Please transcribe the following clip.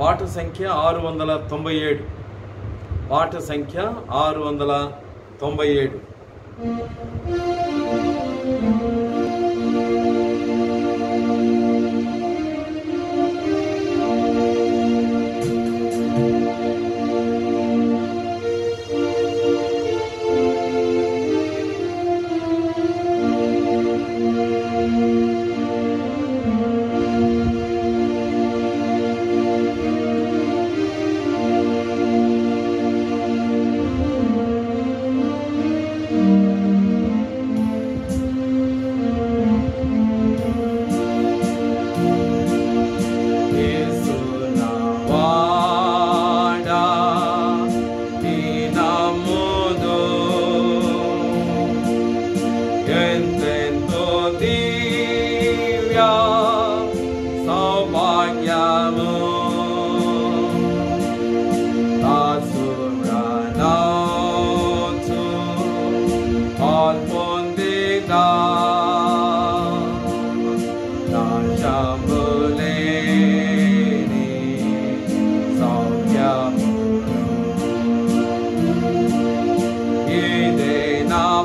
పాట సంఖ్య ఆరు వందల తొంభై ఏడు. పాట సంఖ్య ఆరు వందల తొంభై ఏడు. Oh.